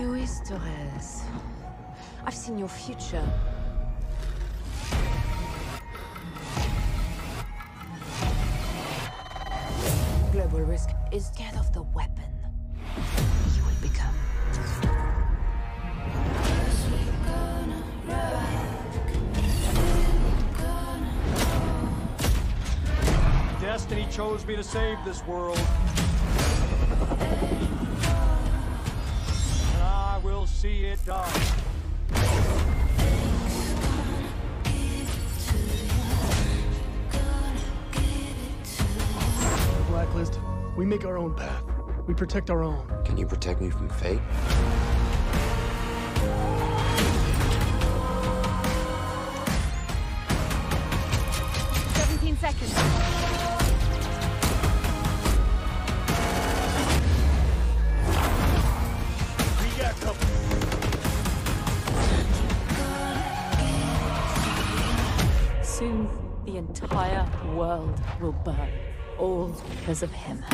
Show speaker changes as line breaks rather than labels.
Luis Torres. I've seen your future. Global risk is scared of the weapon you will become.
Destiny chose me to save this world. See it done.
Blacklist, we make our own path. We protect our own.
Can you protect me from fate?
Seventeen seconds. Soon, the entire world will burn. All because of him.